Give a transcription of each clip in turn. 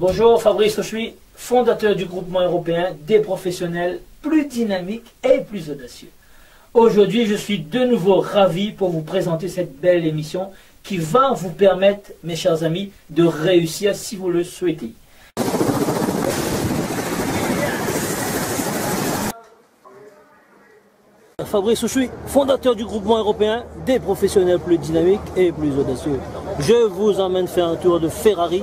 Bonjour, Fabrice Auchuy, fondateur du groupement européen des professionnels plus dynamiques et plus audacieux. Aujourd'hui, je suis de nouveau ravi pour vous présenter cette belle émission qui va vous permettre, mes chers amis, de réussir si vous le souhaitez. Fabrice Souchoui, fondateur du groupement européen des professionnels plus dynamiques et plus audacieux. Je vous emmène faire un tour de Ferrari.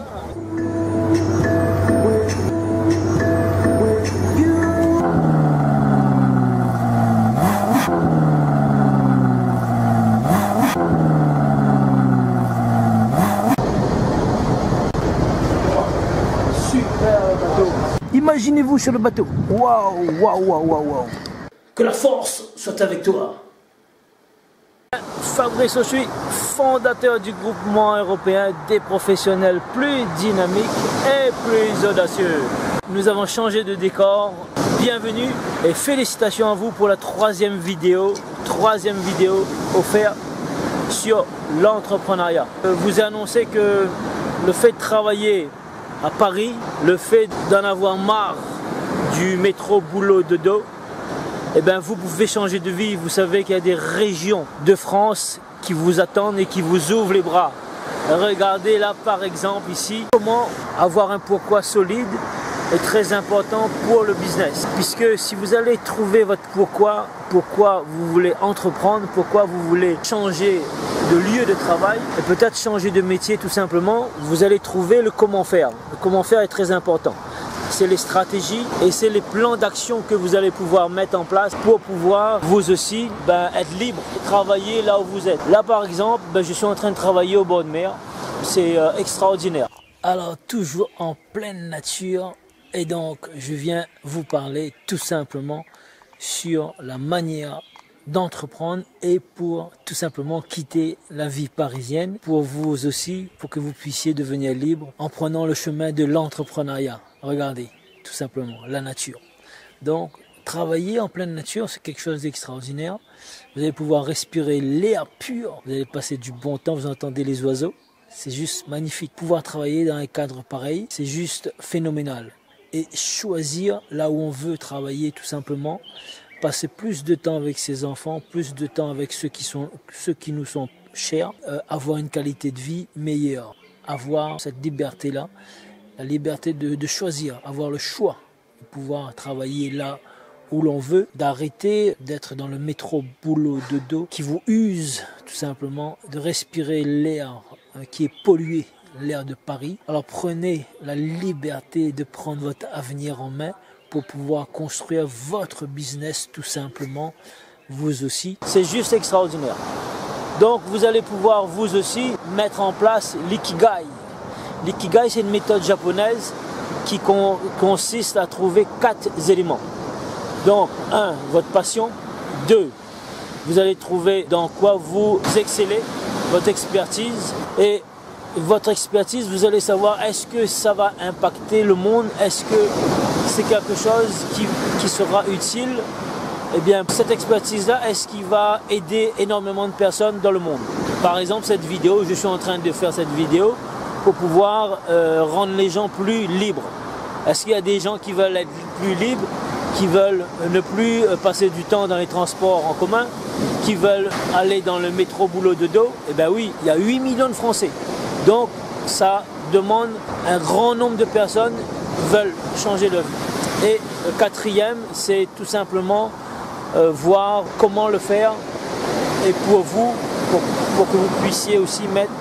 Imaginez-vous sur le bateau. Waouh, waouh, waouh, waouh, waouh. Que la force soit avec toi. Fabrice Auchuy, fondateur du groupement européen des professionnels plus dynamiques et plus audacieux. Nous avons changé de décor. Bienvenue et félicitations à vous pour la troisième vidéo, troisième vidéo offerte sur l'entrepreneuriat. Je vous ai annoncé que le fait de travailler à Paris, le fait d'en avoir marre du métro boulot de dos, eh bien, vous pouvez changer de vie. Vous savez qu'il y a des régions de France qui vous attendent et qui vous ouvrent les bras. Regardez là par exemple ici, comment avoir un pourquoi solide est très important pour le business. Puisque si vous allez trouver votre pourquoi, pourquoi vous voulez entreprendre, pourquoi vous voulez changer de lieu de travail et peut-être changer de métier tout simplement, vous allez trouver le comment faire. Le comment faire est très important c'est les stratégies et c'est les plans d'action que vous allez pouvoir mettre en place pour pouvoir vous aussi ben, être libre, travailler là où vous êtes. Là par exemple, ben, je suis en train de travailler au bord de mer, c'est euh, extraordinaire. Alors toujours en pleine nature et donc je viens vous parler tout simplement sur la manière d'entreprendre et pour tout simplement quitter la vie parisienne pour vous aussi, pour que vous puissiez devenir libre en prenant le chemin de l'entrepreneuriat. Regardez, tout simplement, la nature. Donc, travailler en pleine nature, c'est quelque chose d'extraordinaire. Vous allez pouvoir respirer l'air pur, vous allez passer du bon temps, vous entendez les oiseaux. C'est juste magnifique. Pouvoir travailler dans un cadre pareil, c'est juste phénoménal. Et choisir là où on veut travailler tout simplement, passer plus de temps avec ses enfants, plus de temps avec ceux qui, sont, ceux qui nous sont chers, euh, avoir une qualité de vie meilleure, avoir cette liberté-là, la liberté de, de, choisir, avoir le choix de pouvoir travailler là où l'on veut, d'arrêter d'être dans le métro boulot de dos qui vous use tout simplement, de respirer l'air euh, qui est pollué, l'air de Paris. Alors prenez la liberté de prendre votre avenir en main pour pouvoir construire votre business tout simplement, vous aussi. C'est juste extraordinaire. Donc vous allez pouvoir vous aussi mettre en place l'ikigai. L'ikigai, c'est une méthode japonaise qui con consiste à trouver quatre éléments. Donc, un, votre passion. Deux, vous allez trouver dans quoi vous excellez, votre expertise. Et votre expertise, vous allez savoir est-ce que ça va impacter le monde, est-ce que c'est quelque chose qui, sera utile? Eh bien, cette expertise-là, est-ce qu'il va aider énormément de personnes dans le monde? Par exemple, cette vidéo, je suis en train de faire cette vidéo pour pouvoir euh, rendre les gens plus libres. Est-ce qu'il y a des gens qui veulent être plus libres, qui veulent ne plus passer du temps dans les transports en commun, qui veulent aller dans le métro boulot de dos? Eh bien oui, il y a 8 millions de Français. Donc ça demande un grand nombre de personnes veulent changer de vie. Et le quatrième, c'est tout simplement euh, voir comment le faire et pour vous, pour que vous puissiez aussi mettre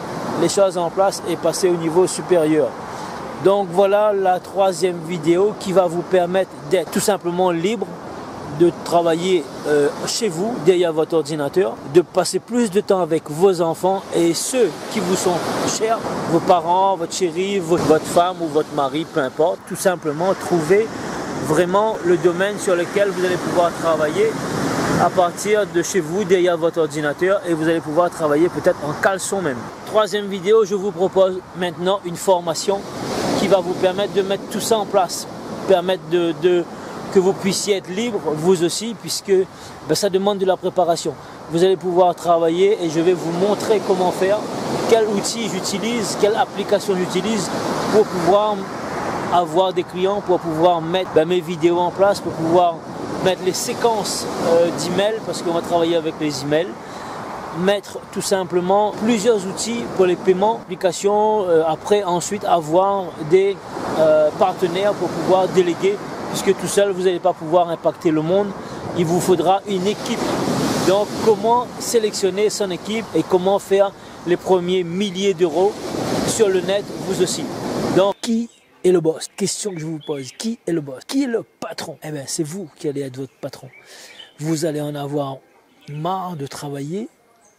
les choses en place et passer au niveau supérieur. Donc voilà la troisième vidéo qui va vous permettre d'être tout simplement libre de travailler euh, chez vous, derrière votre ordinateur, de passer plus de temps avec vos enfants et ceux qui vous sont chers, vos parents, votre chérie, votre femme ou votre mari, peu importe, tout simplement trouver vraiment le domaine sur lequel vous allez pouvoir travailler à partir de chez vous, derrière votre ordinateur et vous allez pouvoir travailler peut-être en caleçon même. Troisième vidéo, je vous propose maintenant une formation qui va vous permettre de mettre tout ça en place, permettre de, de que vous puissiez être libre, vous aussi, puisque ben, ça demande de la préparation. Vous allez pouvoir travailler et je vais vous montrer comment faire, quel outil j'utilise, quelle application j'utilise pour pouvoir avoir des clients, pour pouvoir mettre ben, mes vidéos en place, pour pouvoir mettre les séquences euh, d'emails, parce qu'on va travailler avec les emails mettre tout simplement plusieurs outils pour les paiements, applications, euh, après ensuite avoir des euh, partenaires pour pouvoir déléguer, puisque tout seul vous n'allez pas pouvoir impacter le monde, il vous faudra une équipe. Donc comment sélectionner son équipe et comment faire les premiers milliers d'euros sur le net, vous aussi? Donc qui est le boss? Question que je vous pose, qui est le boss? Qui est le patron? Eh bien c'est vous qui allez être votre patron. Vous allez en avoir marre de travailler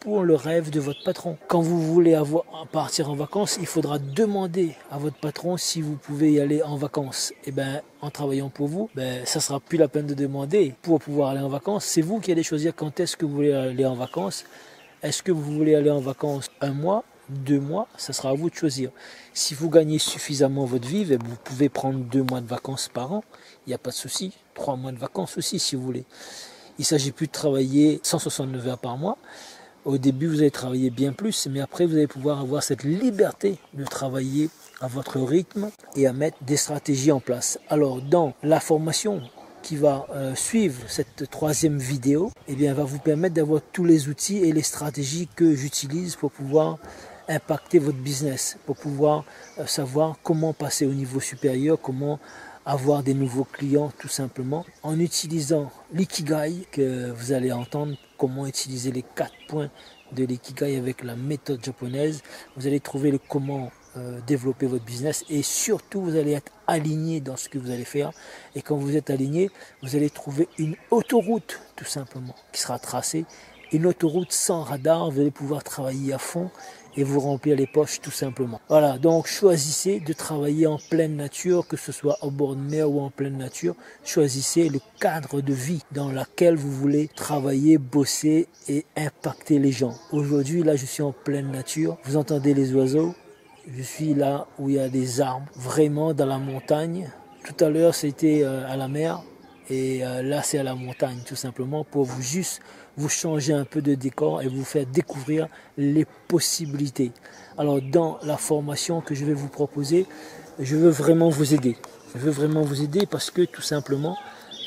pour le rêve de votre patron. Quand vous voulez avoir, partir en vacances, il faudra demander à votre patron si vous pouvez y aller en vacances. Et eh ben, en travaillant pour vous, ben, ça sera plus la peine de demander pour pouvoir aller en vacances. C'est vous qui allez choisir quand est-ce que vous voulez aller en vacances. Est-ce que vous voulez aller en vacances un mois, deux mois? Ça sera à vous de choisir. Si vous gagnez suffisamment votre vie, ben, vous pouvez prendre deux mois de vacances par an. Il n'y a pas de souci. Trois mois de vacances aussi, si vous voulez. Il s'agit plus de travailler 169 heures par mois. Au début, vous allez travailler bien plus, mais après, vous allez pouvoir avoir cette liberté de travailler à votre rythme et à mettre des stratégies en place. Alors, dans la formation qui va euh, suivre cette troisième vidéo, eh bien, va vous permettre d'avoir tous les outils et les stratégies que j'utilise pour pouvoir impacter votre business, pour pouvoir euh, savoir comment passer au niveau supérieur, comment avoir des nouveaux clients tout simplement en utilisant l'ikigai que vous allez entendre comment utiliser les quatre points de l'ikigai avec la méthode japonaise. Vous allez trouver le comment euh, développer votre business et surtout vous allez être aligné dans ce que vous allez faire et quand vous êtes aligné vous allez trouver une autoroute tout simplement qui sera tracée une autoroute sans radar vous allez pouvoir travailler à fond et vous remplir les poches tout simplement. Voilà, donc choisissez de travailler en pleine nature, que ce soit au bord de mer ou en pleine nature. Choisissez le cadre de vie dans lequel vous voulez travailler, bosser et impacter les gens. Aujourd'hui, là, je suis en pleine nature. Vous entendez les oiseaux. Je suis là où il y a des arbres, vraiment dans la montagne. Tout à l'heure, c'était euh, à la mer. Et euh, là, c'est à la montagne, tout simplement, pour vous juste vous changer un peu de décor et vous faire découvrir les possibilités. Alors, dans la formation que je vais vous proposer, je veux vraiment vous aider. Je veux vraiment vous aider parce que tout simplement,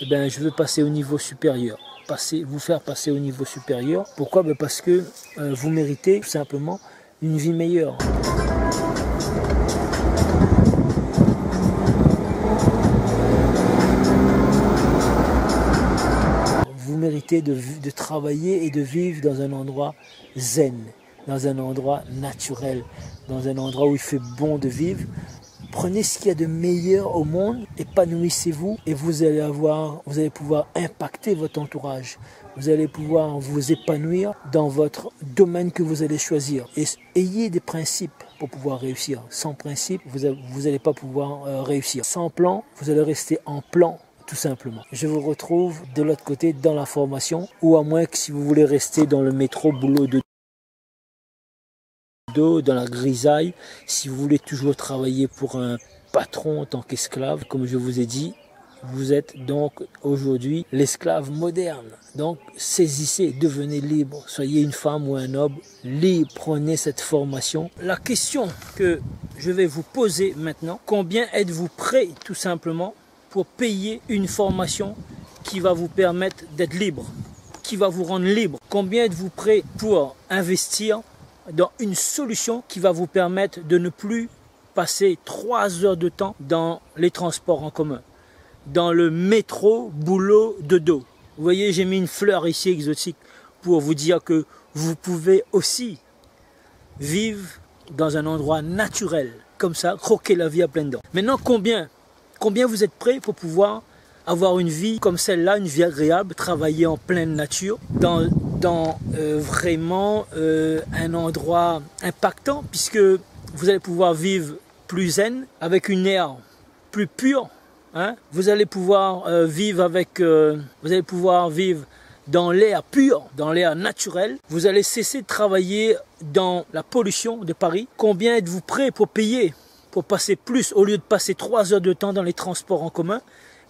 eh ben, je veux passer au niveau supérieur. Passer, vous faire passer au niveau supérieur. Pourquoi? Ben Parce que euh, vous méritez tout simplement une vie meilleure. De, travailler et de vivre dans un endroit zen, dans un endroit naturel, dans un endroit où il fait bon de vivre. Prenez ce qu'il y a de meilleur au monde, épanouissez-vous et vous allez avoir, vous allez pouvoir impacter votre entourage. Vous allez pouvoir vous épanouir dans votre domaine que vous allez choisir. Et ayez des principes pour pouvoir réussir. Sans principe, vous n'allez pas pouvoir euh, réussir. Sans plan, vous allez rester en plan tout simplement. Je vous retrouve de l'autre côté dans la formation, ou à moins que si vous voulez rester dans le métro boulot de dos, dans la grisaille, si vous voulez toujours travailler pour un patron en tant qu'esclave, comme je vous ai dit, vous êtes donc aujourd'hui l'esclave moderne. Donc saisissez, devenez libre. Soyez une femme ou un homme libre. Prenez cette formation. La question que je vais vous poser maintenant, combien êtes-vous prêt tout simplement pour payer une formation qui va vous permettre d'être libre, qui va vous rendre libre. Combien êtes-vous prêt pour investir dans une solution qui va vous permettre de ne plus passer trois heures de temps dans les transports en commun, dans le métro, boulot, de dos? Vous voyez, j'ai mis une fleur ici exotique pour vous dire que vous pouvez aussi vivre dans un endroit naturel, comme ça, croquer la vie à pleines dents. Maintenant, combien Combien vous êtes prêts pour pouvoir avoir une vie comme celle-là, une vie agréable, travailler en pleine nature, dans, euh, vraiment euh, un endroit impactant, puisque vous allez pouvoir vivre plus zen, avec une air plus pure. Hein? Vous allez pouvoir euh, vivre avec, vous allez pouvoir vivre dans l'air pur, dans l'air naturel. Vous allez cesser de travailler dans la pollution de Paris. Combien êtes-vous prêt pour payer pour passer plus, au lieu de passer trois heures de temps dans les transports en commun,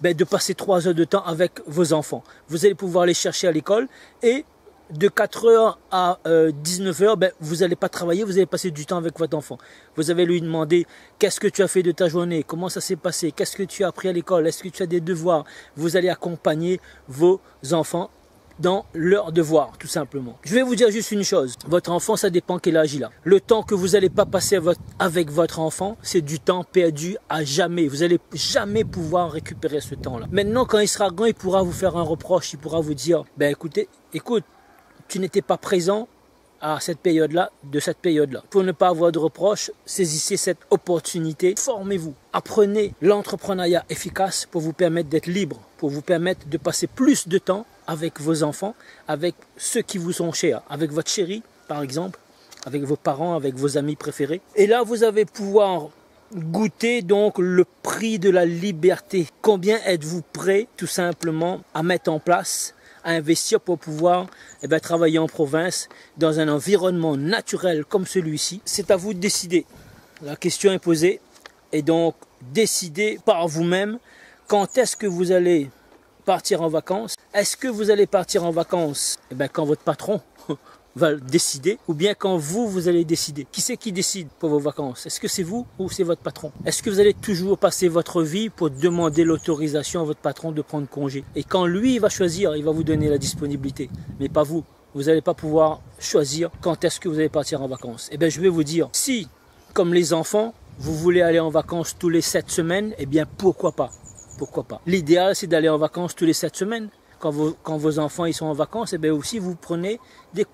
ben de passer trois heures de temps avec vos enfants. Vous allez pouvoir les chercher à l'école et de 4h à 19h, euh, ben, vous n'allez pas travailler, vous allez passer du temps avec votre enfant. Vous allez lui demander qu'est-ce que tu as fait de ta journée, comment ça s'est passé, qu'est-ce que tu as appris à l'école, est-ce que tu as des devoirs? Vous allez accompagner vos enfants dans leurs devoirs, tout simplement. Je vais vous dire juste une chose. Votre enfant, ça dépend quel âge il a. Le temps que vous n'allez pas passer avec votre enfant, c'est du temps perdu à jamais. Vous n'allez jamais pouvoir récupérer ce temps-là. Maintenant, quand il sera grand, il pourra vous faire un reproche. Il pourra vous dire, ben écoutez, écoute, tu n'étais pas présent à cette période-là, de cette période-là. Pour ne pas avoir de reproches, saisissez cette opportunité, formez-vous, apprenez l'entrepreneuriat efficace pour vous permettre d'être libre, pour vous permettre de passer plus de temps avec vos enfants, avec ceux qui vous sont chers, avec votre chérie, par exemple, avec vos parents, avec vos amis préférés. Et là, vous allez pouvoir goûter donc le prix de la liberté. Combien êtes-vous prêt tout simplement à mettre en place à investir pour pouvoir eh bien, travailler en province dans un environnement naturel comme celui-ci? C'est à vous de décider. La question est posée et donc décidez par vous-même quand est-ce que vous allez partir en vacances. Est-ce que vous allez partir en vacances? Eh bien, quand votre patron va décider ou bien quand vous, vous allez décider. Qui c'est qui décide pour vos vacances? Est-ce que c'est vous ou c'est votre patron? Est-ce que vous allez toujours passer votre vie pour demander l'autorisation à votre patron de prendre congé? Et quand lui va choisir, il va vous donner la disponibilité, mais pas vous. Vous n'allez pas pouvoir choisir quand est-ce que vous allez partir en vacances. Eh bien, je vais vous dire, si, comme les enfants, vous voulez aller en vacances tous les 7 semaines, eh bien, pourquoi pas? Pourquoi pas? L'idéal, c'est d'aller en vacances tous les 7 semaines quand vos, enfants ils sont en vacances, et eh bien aussi vous prenez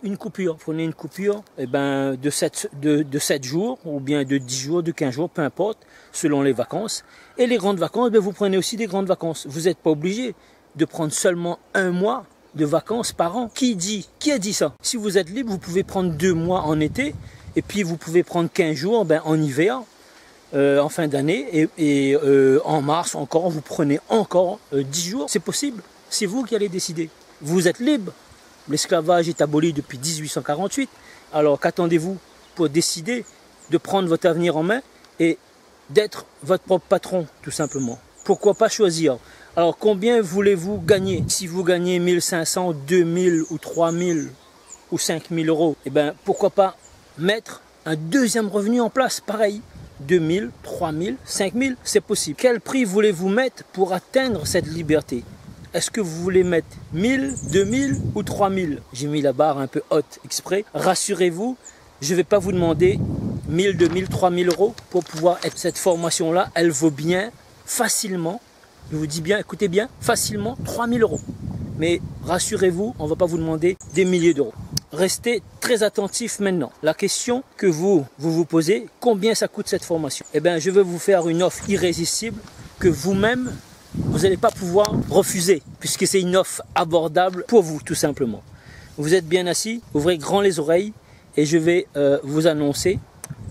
une coupure. Prenez une coupure eh ben, de, 7, de, de 7 jours ou bien de 10 jours, de 15 jours, peu importe, selon les vacances. Et les grandes vacances, bien, vous prenez aussi des grandes vacances. Vous n'êtes pas obligé de prendre seulement un mois de vacances par an. Qui dit Qui a dit ça? Si vous êtes libre, vous pouvez prendre deux mois en été et puis vous pouvez prendre 15 jours ben, en hiver. Euh, en fin d'année et, euh, en mars encore vous prenez encore euh, 10 jours. C'est possible. C'est vous qui allez décider. Vous êtes libre. L'esclavage est aboli depuis 1848. Alors qu'attendez-vous pour décider de prendre votre avenir en main et d'être votre propre patron, tout simplement? Pourquoi pas choisir? Alors combien voulez-vous gagner? Si vous gagnez 1500, 2000 ou 3000 ou 5000 euros, eh bien pourquoi pas mettre un deuxième revenu en place, pareil 2000, 3000, 5000, c'est possible. Quel prix voulez-vous mettre pour atteindre cette liberté? Est-ce que vous voulez mettre 1000, 2000 ou 3000 J'ai mis la barre un peu haute exprès. Rassurez-vous, je ne vais pas vous demander 1000, 2000, 3000 euros pour pouvoir être cette formation-là. Elle vaut bien, facilement, je vous dis bien, écoutez bien, facilement 3000 euros. Mais rassurez-vous, on ne va pas vous demander des milliers d'euros. Restez très attentif maintenant. La question que vous vous, posez, combien ça coûte cette formation? Eh bien, je vais vous faire une offre irrésistible que vous-même vous n'allez pas pouvoir refuser, puisque c'est une offre abordable pour vous, tout simplement. Vous êtes bien assis, ouvrez grand les oreilles, et je vais euh, vous annoncer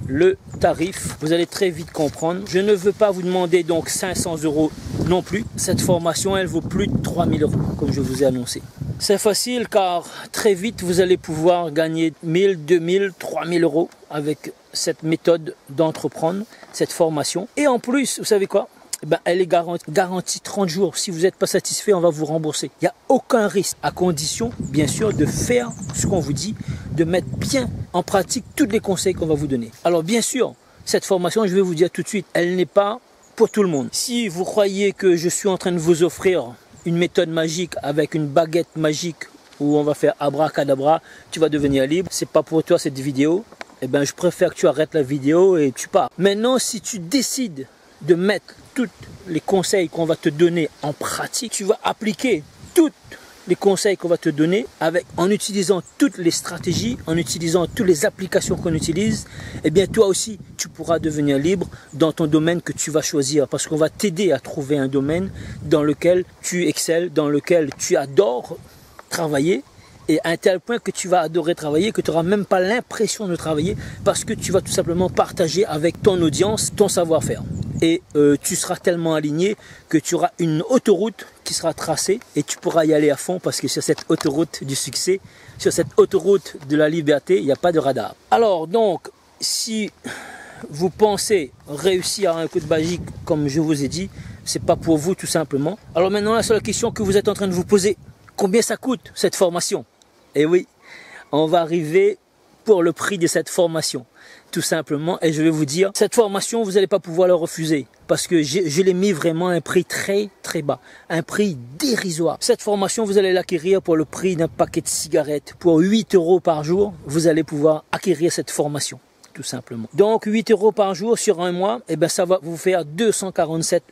le tarif. Vous allez très vite comprendre. Je ne veux pas vous demander donc 500 euros non plus. Cette formation, elle vaut plus de 3000 euros, comme je vous ai annoncé. C'est facile car très vite, vous allez pouvoir gagner 1000, 2000, 3000 euros avec cette méthode d'entreprendre, cette formation. Et en plus, vous savez quoi? Eh ben, elle est garantie, garantie 30 jours. Si vous n'êtes pas satisfait, on va vous rembourser. Il n'y a aucun risque, à condition, bien sûr, de faire ce qu'on vous dit, de mettre bien en pratique tous les conseils qu'on va vous donner. Alors, bien sûr, cette formation, je vais vous dire tout de suite, elle n'est pas pour tout le monde. Si vous croyez que je suis en train de vous offrir une méthode magique avec une baguette magique où on va faire abracadabra, tu vas devenir libre, c'est pas pour toi cette vidéo. Eh ben, je préfère que tu arrêtes la vidéo et tu pars. Maintenant, si tu décides de mettre tous les conseils qu'on va te donner en pratique, tu vas appliquer tous les conseils qu'on va te donner avec, en utilisant toutes les stratégies, en utilisant toutes les applications qu'on utilise, eh bien toi aussi, tu pourras devenir libre dans ton domaine que tu vas choisir. Parce qu'on va t'aider à trouver un domaine dans lequel tu excelles, dans lequel tu adores travailler. Et à un tel point que tu vas adorer travailler, que tu n'auras même pas l'impression de travailler parce que tu vas tout simplement partager avec ton audience ton savoir-faire et euh, tu seras tellement aligné que tu auras une autoroute qui sera tracée et tu pourras y aller à fond parce que sur cette autoroute du succès, sur cette autoroute de la liberté, il n'y a pas de radar. Alors donc, si vous pensez réussir à un coup de magique, comme je vous ai dit, c'est pas pour vous tout simplement. Alors maintenant, la seule question que vous êtes en train de vous poser, combien ça coûte cette formation? Eh oui, on va arriver pour le prix de cette formation tout simplement. Et je vais vous dire, cette formation, vous n'allez pas pouvoir la refuser parce que je, l'ai mis vraiment à un prix très très bas, un prix dérisoire. Cette formation, vous allez l'acquérir pour le prix d'un paquet de cigarettes. Pour 8 euros par jour, vous allez pouvoir acquérir cette formation tout simplement. Donc 8 euros par jour sur un mois, et eh ben ça va vous faire 247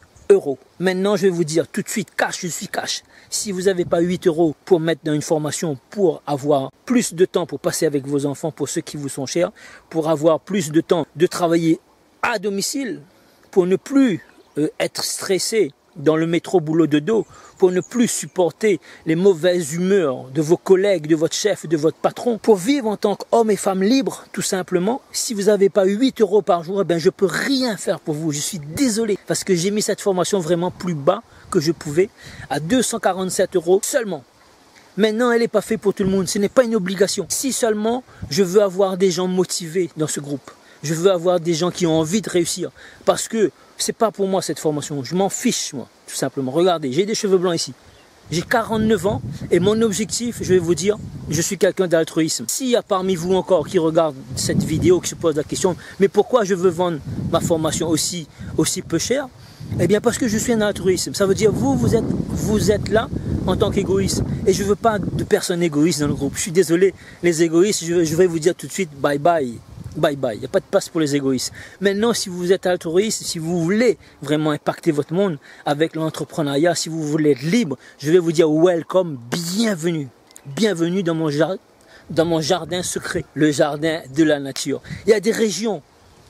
Maintenant, je vais vous dire tout de suite, cash, je suis cash. Si vous n'avez pas 8 euros pour mettre dans une formation, pour avoir plus de temps pour passer avec vos enfants, pour ceux qui vous sont chers, pour avoir plus de temps de travailler à domicile, pour ne plus euh, être stressé, dans le métro boulot de dos pour ne plus supporter les mauvaises humeurs de vos collègues, de votre chef, de votre patron, pour vivre en tant qu'homme et femme libre, tout simplement, si vous n'avez pas 8 euros par jour, eh ben je peux rien faire pour vous. Je suis désolé parce que j'ai mis cette formation vraiment plus bas que je pouvais, à 247 euros seulement. Maintenant, elle n'est pas faite pour tout le monde. Ce n'est pas une obligation. Si seulement je veux avoir des gens motivés dans ce groupe. Je veux avoir des gens qui ont envie de réussir. Parce que c'est pas pour moi cette formation. Je m'en fiche, moi, tout simplement. Regardez, j'ai des cheveux blancs ici. J'ai 49 ans et mon objectif, je vais vous dire, je suis quelqu'un d'altruisme. S'il y a parmi vous encore qui regardent cette vidéo, qui se posent la question, mais pourquoi je veux vendre ma formation aussi, aussi peu cher? Eh bien parce que je suis un altruisme. Ça veut dire vous, vous êtes, vous êtes là en tant qu'égoïste. Et je ne veux pas de personnes égoïstes dans le groupe. Je suis désolé, les égoïstes, je vais vous dire tout de suite bye bye bye bye. Il n'y a pas de place pour les égoïstes. Maintenant, si vous êtes altruiste, si vous voulez vraiment impacter votre monde avec l'entrepreneuriat, si vous voulez être libre, je vais vous dire welcome, bienvenue. Bienvenue dans mon jardin, dans mon jardin secret, le jardin de la nature. Il y a des régions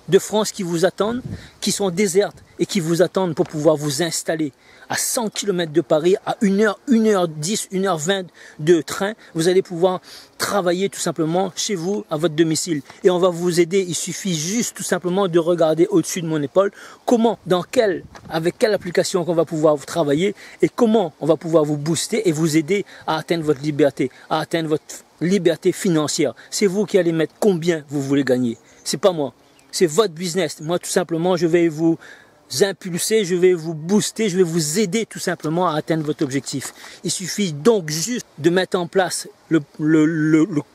de France qui vous attendent, qui sont désertes et qui vous attendent pour pouvoir vous installer à 100 km de Paris, à 1h, 1h10, 1h20 de train. Vous allez pouvoir travailler tout simplement chez vous, à votre domicile. Et on va vous aider. Il suffit juste tout simplement de regarder au-dessus de mon épaule comment, dans quelle, avec quelle application qu'on va pouvoir vous travailler et comment on va pouvoir vous booster et vous aider à atteindre votre liberté, à atteindre votre liberté financière. C'est vous qui allez mettre combien vous voulez gagner. C'est pas moi. C'est votre business. Moi, tout simplement, je vais vous impulser, je vais vous booster, je vais vous aider tout simplement à atteindre votre objectif. Il suffit donc juste de mettre en place le,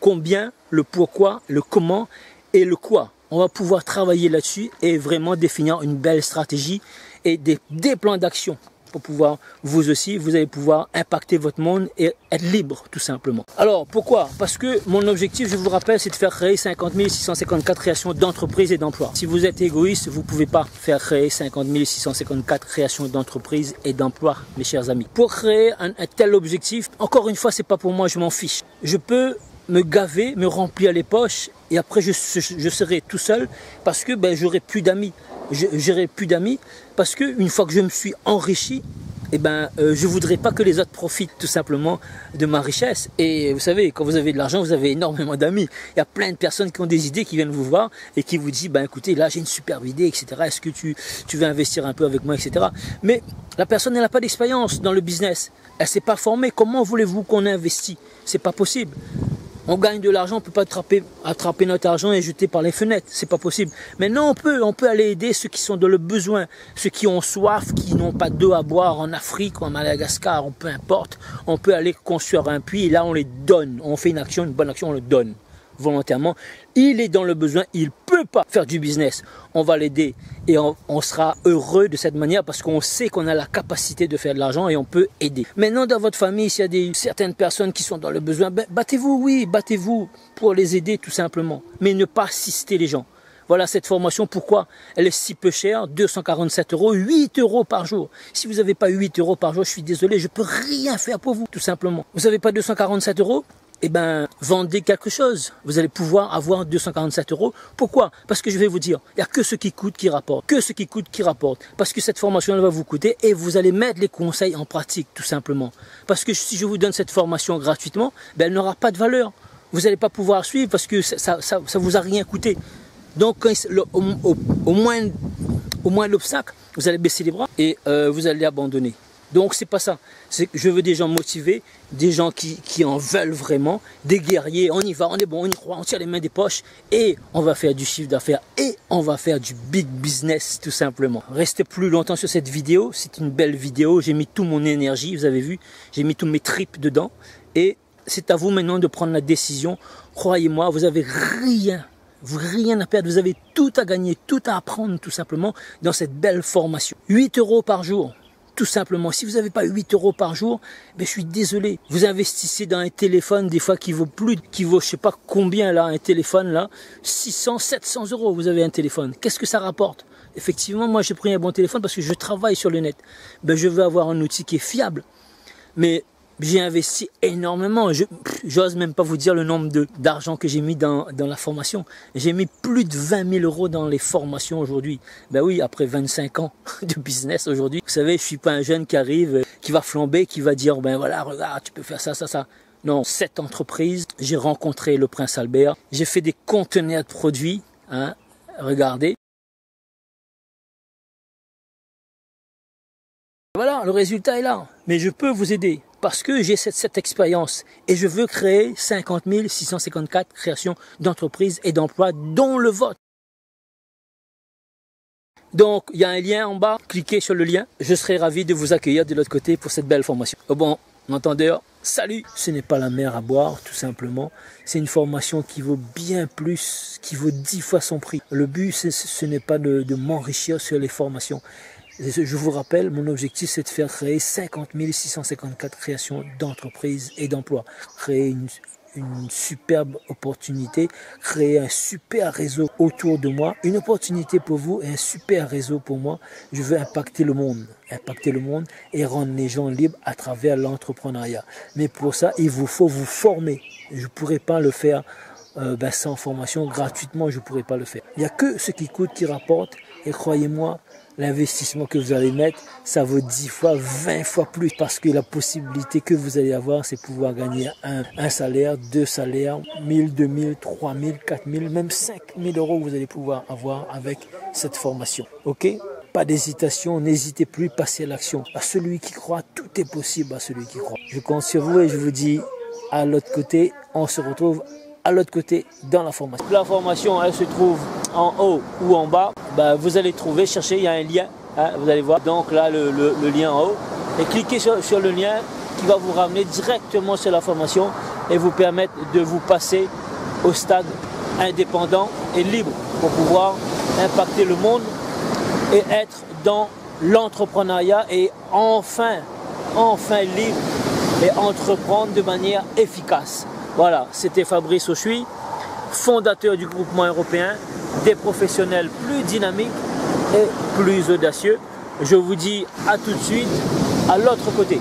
combien, le pourquoi, le comment et le quoi. On va pouvoir travailler là-dessus et vraiment définir une belle stratégie et des plans d'action pour pouvoir, vous aussi, vous allez pouvoir impacter votre monde et être libre, tout simplement. Alors, pourquoi? Parce que mon objectif, je vous rappelle, c'est de faire créer 50 654 créations d'entreprises et d'emplois. Si vous êtes égoïste, vous ne pouvez pas faire créer 50 654 créations d'entreprises et d'emplois, mes chers amis. Pour créer un, tel objectif, encore une fois, c'est pas pour moi, je m'en fiche. Je peux me gaver, me remplir les poches et après je, serai tout seul parce que ben, j'aurai plus d'amis j'aurai plus d'amis parce que une fois que je me suis enrichi, eh ben, euh, je voudrais pas que les autres profitent tout simplement de ma richesse. Et vous savez, quand vous avez de l'argent, vous avez énormément d'amis. Il y a plein de personnes qui ont des idées, qui viennent vous voir et qui vous disent, ben écoutez, là j'ai une superbe idée, etc. Est-ce que tu, veux investir un peu avec moi, etc. Mais la personne n'a pas d'expérience dans le business. Elle s'est pas formée. Comment voulez-vous qu'on investisse? C'est pas possible. On gagne de l'argent, on peut pas attraper, notre argent et jeter par les fenêtres. C'est pas possible. Maintenant, on peut, on peut aller aider ceux qui sont dans le besoin, ceux qui ont soif, qui n'ont pas d'eau à boire en Afrique ou en Madagascar, ou peu importe. On peut aller construire un puits et là, on les donne. On fait une action, une bonne action, on le donne volontairement. Il est dans le besoin, il pas faire du business. On va l'aider et on, sera heureux de cette manière parce qu'on sait qu'on a la capacité de faire de l'argent et on peut aider. Maintenant, dans votre famille, s'il y a des, certaines personnes qui sont dans le besoin, ben, battez-vous, oui, battez-vous pour les aider tout simplement. Mais ne pas assister les gens. Voilà cette formation, pourquoi elle est si peu chère, 247 euros, 8 euros par jour. Si vous n'avez pas 8 euros par jour, je suis désolé, je peux rien faire pour vous, tout simplement. Vous n'avez pas 247 euros? Eh ben, vendez quelque chose. Vous allez pouvoir avoir 247 euros. Pourquoi? Parce que je vais vous dire, il n'y a que ce qui coûte qui rapporte. Que ce qui coûte qui rapporte. Parce que cette formation, va vous coûter et vous allez mettre les conseils en pratique, tout simplement. Parce que si je vous donne cette formation gratuitement, ben, elle n'aura pas de valeur. Vous n'allez pas pouvoir suivre parce que ça, ça, ça vous a rien coûté. Donc, au, moins, au moins l'obstacle, vous allez baisser les bras et euh, vous allez abandonner. Donc c'est pas ça. Je veux des gens motivés, des gens qui, en veulent vraiment, des guerriers. On y va, on est bon, on y croit, on tire les mains des poches et on va faire du chiffre d'affaires et on va faire du big business tout simplement. Restez plus longtemps sur cette vidéo. C'est une belle vidéo. J'ai mis toute mon énergie, vous avez vu. J'ai mis tous mes tripes dedans et c'est à vous maintenant de prendre la décision Croyez-moi, vous avez rien, rien à perdre. Vous avez tout à gagner, tout à apprendre tout simplement dans cette belle formation. 8 euros par jour. Tout simplement, si vous n'avez pas 8 euros par jour, ben, je suis désolé. Vous investissez dans un téléphone, des fois, qui vaut plus, qui vaut, je sais pas combien, là, un téléphone, là, 600, 700 euros, vous avez un téléphone. Qu'est-ce que ça rapporte? Effectivement, moi, j'ai pris un bon téléphone parce que je travaille sur le net. Ben, je veux avoir un outil qui est fiable. Mais j'ai investi énormément. Je j'ose même pas vous dire le nombre d'argent que j'ai mis dans, dans la formation. J'ai mis plus de 20 000 euros dans les formations aujourd'hui. Ben oui, après 25 ans de business aujourd'hui. Vous savez, je suis pas un jeune qui arrive, qui va flamber, qui va dire ben voilà, regarde, tu peux faire ça, ça, ça. Non, cette entreprise, j'ai rencontré le prince Albert. J'ai fait des conteneurs de produits. Hein, regardez. Voilà, le résultat est là. Mais je peux vous aider parce que j'ai cette, expérience et je veux créer 50 654 créations d'entreprises et d'emplois, dont le vote. Donc, il y a un lien en bas, cliquez sur le lien. Je serai ravi de vous accueillir de l'autre côté pour cette belle formation. Oh bon, entendeur, salut Ce n'est pas la mer à boire, tout simplement. C'est une formation qui vaut bien plus, qui vaut dix fois son prix. Le but, ce n'est pas de m'enrichir sur les formations je vous rappelle, mon objectif, c'est de faire créer 50 654 créations d'entreprises et d'emplois. Créer une, une superbe opportunité, créer un super réseau autour de moi, une opportunité pour vous et un super réseau pour moi. Je veux impacter le monde, impacter le monde et rendre les gens libres à travers l'entrepreneuriat. Mais pour ça, il vous faut vous former. Je ne pourrais pas le faire euh, ben, sans formation, gratuitement, je ne pourrais pas le faire. Il n'y a que ce qui coûte qui rapporte et croyez-moi, l'investissement que vous allez mettre, ça vaut 10 fois, 20 fois plus parce que la possibilité que vous allez avoir, c'est pouvoir gagner un, salaire, deux salaires, 1000, 2000, 3000, 4000, même 5000 euros que vous allez pouvoir avoir avec cette formation. OK? Pas d'hésitation, n'hésitez plus, passez à l'action. À celui qui croit, tout est possible à celui qui croit. Je compte sur vous et je vous dis à l'autre côté, on se retrouve à l'autre côté dans la formation. La formation, elle se trouve en haut ou en bas. Bah, vous allez trouver, chercher, il y a un lien. Hein, vous allez voir donc là le, lien en haut. Et cliquez sur, sur le lien qui va vous ramener directement sur la formation et vous permettre de vous passer au stade indépendant et libre pour pouvoir impacter le monde et être dans l'entrepreneuriat et enfin, enfin libre et entreprendre de manière efficace. Voilà, c'était Fabrice Auchui, fondateur du groupement européen, des professionnels plus dynamiques et plus audacieux. Je vous dis à tout de suite à l'autre côté.